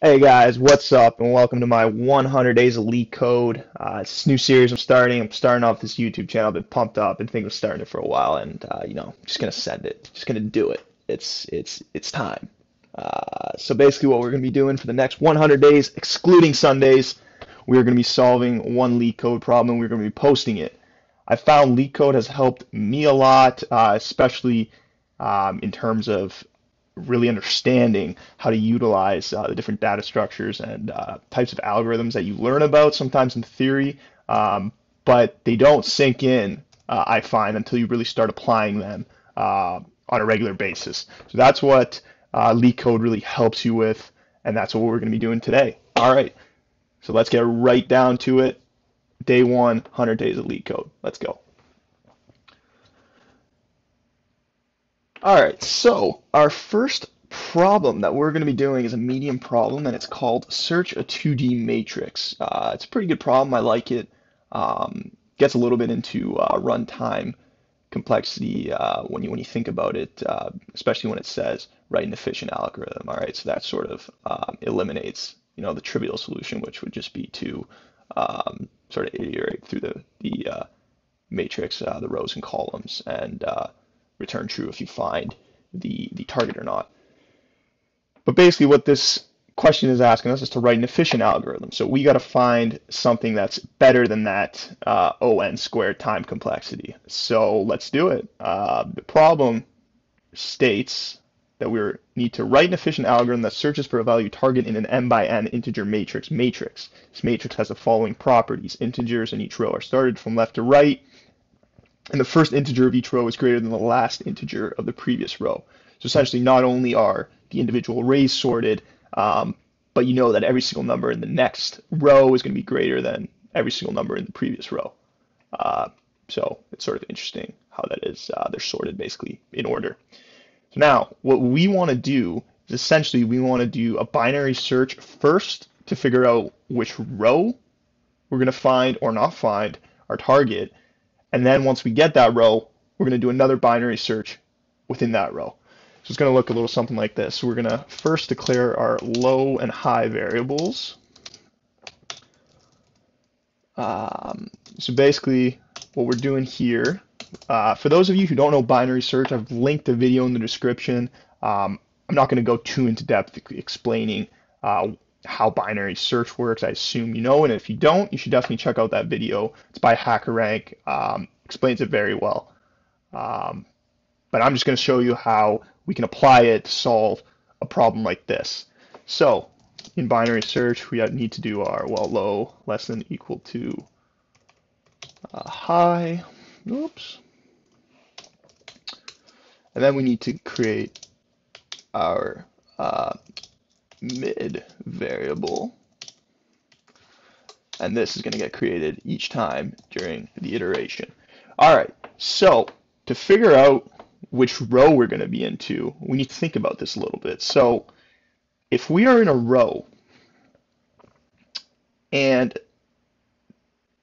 Hey guys, what's up? And welcome to my 100 Days of LeetCode. Uh, it's this new series I'm starting. I'm starting off this YouTube channel. I've been pumped up and thinking of starting it for a while, and uh, you know, just gonna send it. Just gonna do it. It's it's it's time. Uh, so basically, what we're gonna be doing for the next 100 days, excluding Sundays, we're gonna be solving one LeetCode problem. We're gonna be posting it. I found LeetCode has helped me a lot, uh, especially um, in terms of really understanding how to utilize uh, the different data structures and uh, types of algorithms that you learn about sometimes in theory, um, but they don't sink in, uh, I find, until you really start applying them uh, on a regular basis. So that's what uh, LeetCode really helps you with, and that's what we're going to be doing today. All right, so let's get right down to it. Day one, 100 days of LeetCode. Let's go. All right, so our first problem that we're going to be doing is a medium problem, and it's called search a 2D matrix. Uh, it's a pretty good problem. I like it. Um, gets a little bit into uh, runtime complexity uh, when you when you think about it, uh, especially when it says write an efficient algorithm. All right, so that sort of um, eliminates you know the trivial solution, which would just be to um, sort of iterate through the the uh, matrix, uh, the rows and columns, and return true if you find the, the target or not. But basically what this question is asking us is to write an efficient algorithm. So we got to find something that's better than that uh, ON squared time complexity. So let's do it. Uh, the problem states that we need to write an efficient algorithm that searches for a value target in an m by n integer matrix matrix. This matrix has the following properties. Integers in each row are started from left to right and the first integer of each row is greater than the last integer of the previous row. So essentially, not only are the individual arrays sorted, um, but you know that every single number in the next row is going to be greater than every single number in the previous row. Uh, so it's sort of interesting how that is. Uh, they're sorted basically in order. So now, what we want to do is essentially we want to do a binary search first to figure out which row we're going to find or not find our target, and then once we get that row, we're going to do another binary search within that row. So it's going to look a little something like this. So we're going to first declare our low and high variables. Um, so basically what we're doing here, uh, for those of you who don't know binary search, I've linked a video in the description. Um, I'm not going to go too into depth explaining uh, how binary search works. I assume you know, and if you don't, you should definitely check out that video. It's by HackerRank. Um, explains it very well. Um, but I'm just going to show you how we can apply it to solve a problem like this. So in binary search, we need to do our, well, low less than equal to uh, high. Oops. And then we need to create our uh, mid variable. And this is going to get created each time during the iteration. All right, so to figure out which row we're going to be into, we need to think about this a little bit. So if we are in a row and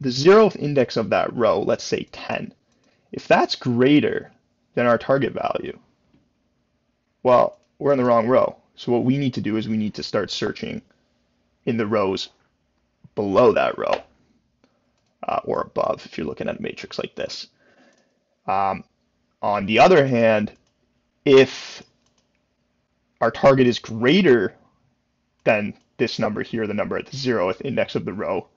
the zeroth index of that row, let's say 10, if that's greater than our target value, well, we're in the wrong row. So what we need to do is we need to start searching in the rows below that row uh, or above if you're looking at a matrix like this. Um, on the other hand, if our target is greater than this number here, the number at the zeroth index of the row,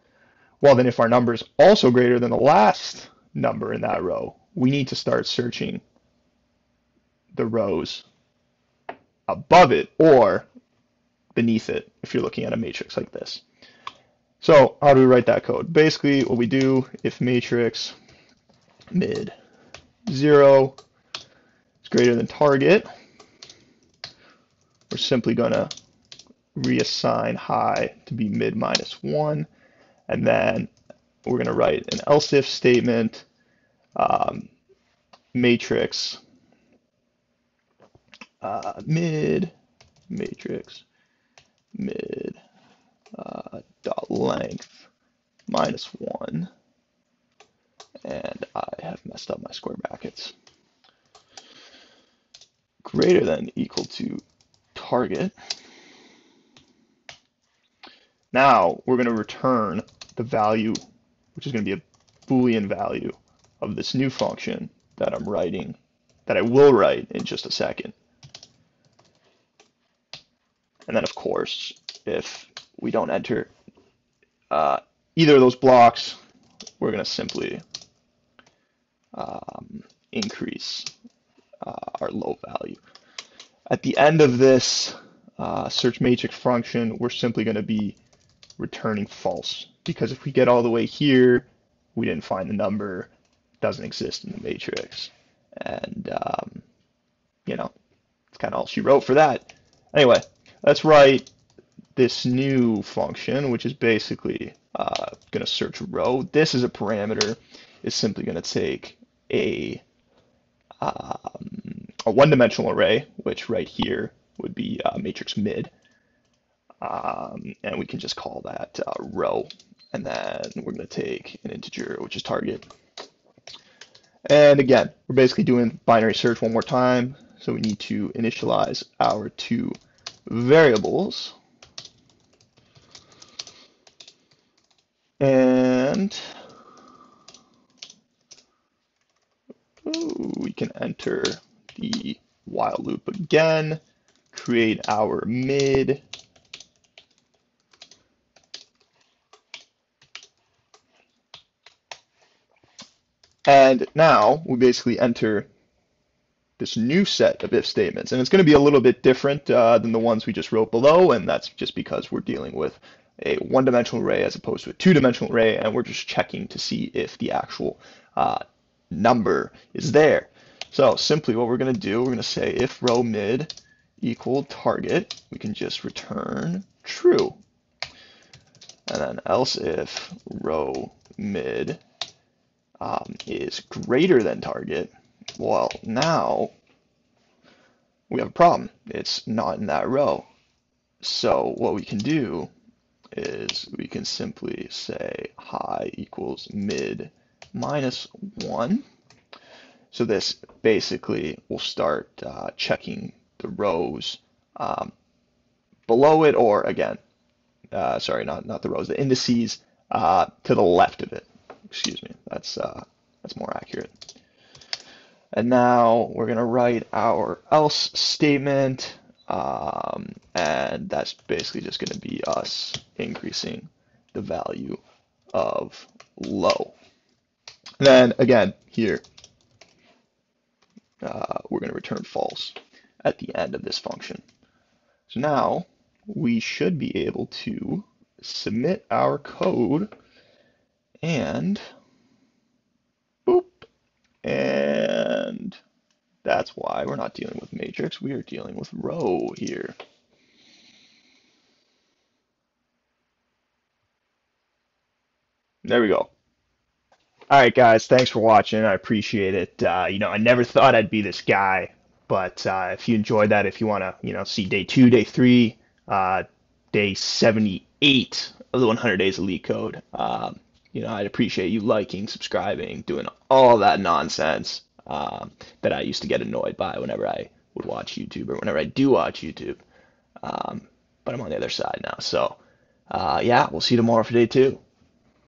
well then if our number is also greater than the last number in that row, we need to start searching the rows above it or beneath it if you're looking at a matrix like this. So how do we write that code? Basically what we do if matrix mid 0 is greater than target, we're simply going to reassign high to be mid minus 1 and then we're going to write an else if statement um, matrix uh, mid matrix mid uh, dot length minus one. And I have messed up my square brackets. Greater than equal to target. Now we're going to return the value, which is going to be a Boolean value of this new function that I'm writing, that I will write in just a second. And then, of course, if we don't enter uh, either of those blocks, we're going to simply um, increase uh, our low value. At the end of this uh, search matrix function, we're simply going to be returning false because if we get all the way here, we didn't find the number, doesn't exist in the matrix. And, um, you know, it's kind of all she wrote for that. Anyway, let's write this new function, which is basically uh, going to search row. This is a parameter. Is simply going to take a um, a one-dimensional array, which right here would be uh, matrix mid, um, and we can just call that uh, row. And then we're going to take an integer, which is target. And again, we're basically doing binary search one more time. So we need to initialize our two variables. And we can enter the while loop again, create our mid, And now we basically enter this new set of if statements. And it's going to be a little bit different uh, than the ones we just wrote below, and that's just because we're dealing with a one-dimensional array as opposed to a two-dimensional array, and we're just checking to see if the actual uh, number is there. So simply what we're going to do, we're going to say if row mid equal target, we can just return true. And then else if row mid um, is greater than target, well, now we have a problem. It's not in that row. So what we can do is we can simply say high equals mid minus 1. So this basically will start uh, checking the rows um, below it or again, uh, sorry, not, not the rows, the indices uh, to the left of it. Excuse me, that's, uh, that's more accurate. And now we're going to write our else statement. Um, and that's basically just going to be us increasing the value of low. And then again, here, uh, we're going to return false at the end of this function. So now we should be able to submit our code and boop, and that's why we're not dealing with matrix, we are dealing with row here. There we go. All right, guys, thanks for watching. I appreciate it. Uh, you know, I never thought I'd be this guy, but uh, if you enjoyed that, if you want to, you know, see day two, day three, uh, day 78 of the 100 Days of LeetCode, um, you know, I'd appreciate you liking, subscribing, doing all that nonsense um, that I used to get annoyed by whenever I would watch YouTube or whenever I do watch YouTube. Um, but I'm on the other side now. So, uh, yeah, we'll see you tomorrow for day two.